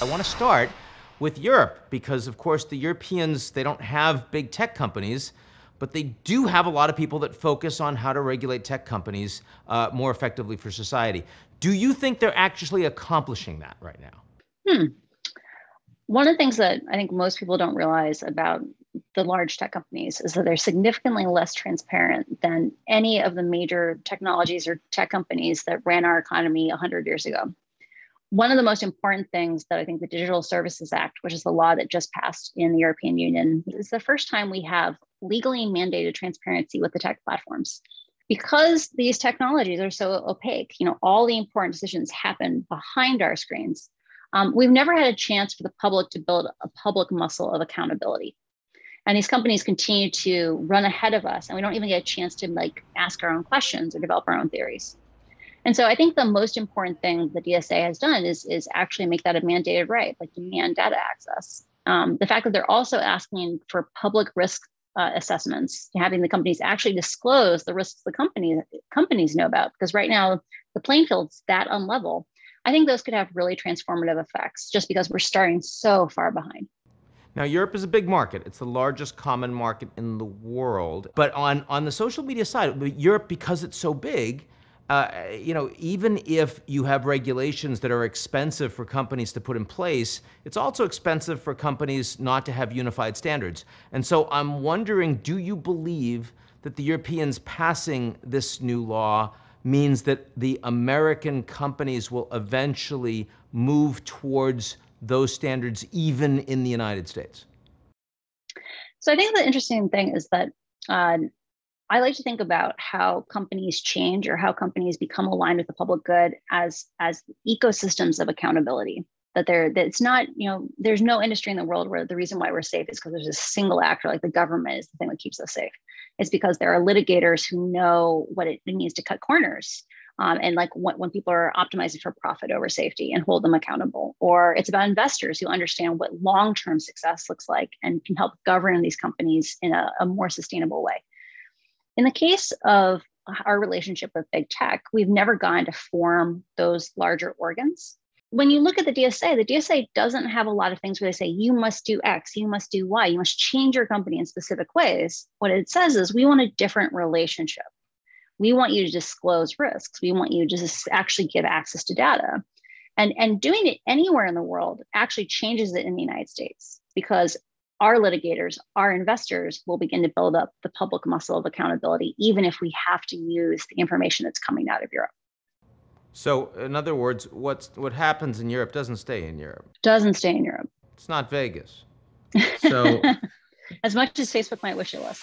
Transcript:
I want to start with Europe because, of course, the Europeans, they don't have big tech companies, but they do have a lot of people that focus on how to regulate tech companies uh, more effectively for society. Do you think they're actually accomplishing that right now? Hmm. One of the things that I think most people don't realize about the large tech companies is that they're significantly less transparent than any of the major technologies or tech companies that ran our economy 100 years ago. One of the most important things that I think the Digital Services Act, which is the law that just passed in the European Union, is the first time we have legally mandated transparency with the tech platforms. Because these technologies are so opaque, you know, all the important decisions happen behind our screens. Um, we've never had a chance for the public to build a public muscle of accountability and these companies continue to run ahead of us and we don't even get a chance to like ask our own questions or develop our own theories and so i think the most important thing the dsa has done is is actually make that a mandated right like demand data access um, the fact that they're also asking for public risk uh, assessments having the companies actually disclose the risks the companies companies know about because right now the playing field's that unlevel i think those could have really transformative effects just because we're starting so far behind now, Europe is a big market. It's the largest common market in the world. But on, on the social media side, Europe, because it's so big, uh, you know, even if you have regulations that are expensive for companies to put in place, it's also expensive for companies not to have unified standards. And so I'm wondering, do you believe that the Europeans passing this new law means that the American companies will eventually move towards those standards even in the United States? So I think the interesting thing is that uh, I like to think about how companies change or how companies become aligned with the public good as as ecosystems of accountability. That there that it's not you know there's no industry in the world where the reason why we're safe is because there's a single actor like the government is the thing that keeps us safe. It's because there are litigators who know what it means to cut corners um, and like when, when people are optimizing for profit over safety and hold them accountable or it's about investors who understand what long-term success looks like and can help govern these companies in a, a more sustainable way in the case of our relationship with big tech we've never gone to form those larger organs when you look at the DSA, the DSA doesn't have a lot of things where they say you must do X, you must do Y, you must change your company in specific ways. What it says is we want a different relationship we want you to disclose risks. We want you to just actually give access to data. And, and doing it anywhere in the world actually changes it in the United States because our litigators, our investors will begin to build up the public muscle of accountability, even if we have to use the information that's coming out of Europe. So, in other words, what's, what happens in Europe doesn't stay in Europe. Doesn't stay in Europe. It's not Vegas. So, as much as Facebook might wish it was.